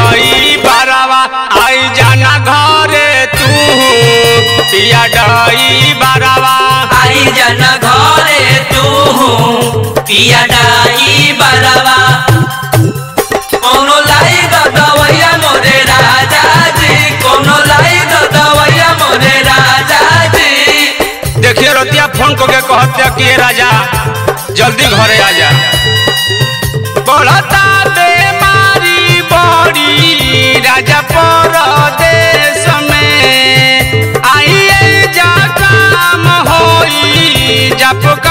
Die बारावा आई जाना घरे तू। या डाई बारावा। आई जन घरे तू। पिया डाई बरवा। कोनो लाई द दवैया मोरे राजा जी कोनो लाई द दवैया मोरे राजा जी। देखिए रतिया फ़ोन को के कहते कि राजा जल्दी घरे आ जा। बेमारी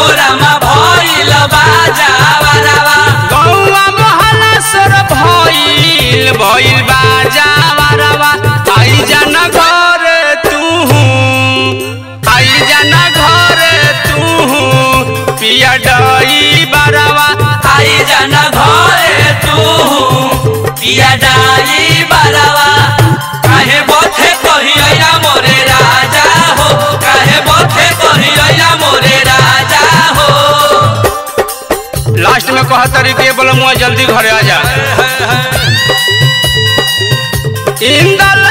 आहो रामा बोला मुआ जल्दी घरे आ जा। इंदल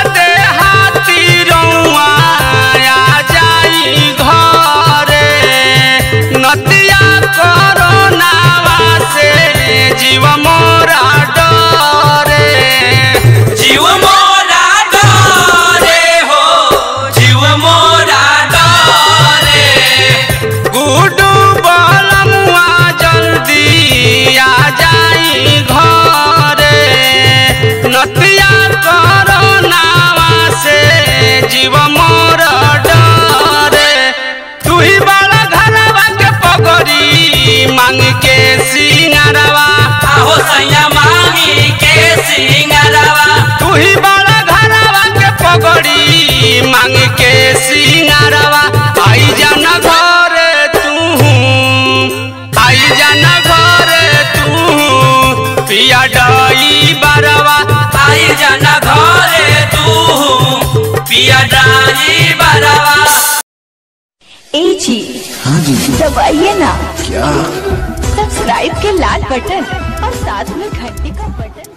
मांग के सिंगारवा। आहो सैया मांगी के सिंगरवा। तू ही बड़ा घरवा के पगड़ी मांग के सिंगारवा। आई जाना घरे तू आई जाना घरे तू पिया डई बरवा। आई जना घरे तू पिया डाई बरवा। ए जी हाँ जी। दबाइए ना। क्या? सब्सक्राइब के लाल बटन और साथ में घंटी का बटन।